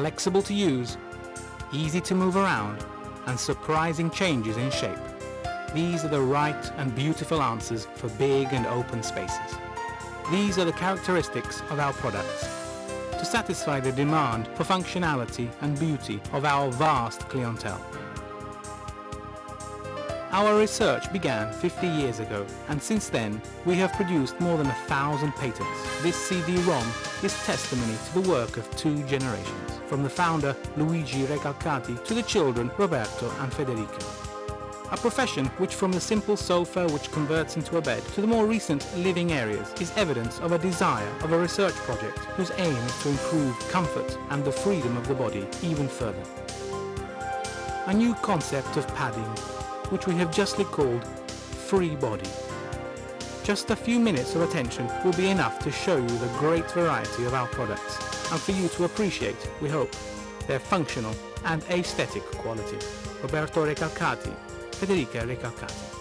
flexible to use, easy to move around, and surprising changes in shape. These are the right and beautiful answers for big and open spaces. These are the characteristics of our products to satisfy the demand for functionality and beauty of our vast clientele. Our research began 50 years ago and since then we have produced more than a thousand patents. This CD-ROM is testimony to the work of two generations, from the founder Luigi Recalcati to the children Roberto and Federica. A profession which from the simple sofa which converts into a bed to the more recent living areas is evidence of a desire of a research project whose aim is to improve comfort and the freedom of the body even further. A new concept of padding which we have justly called free body. Just a few minutes of attention will be enough to show you the great variety of our products and for you to appreciate, we hope, their functional and aesthetic quality. Roberto Recalcati, Federica Recalcati.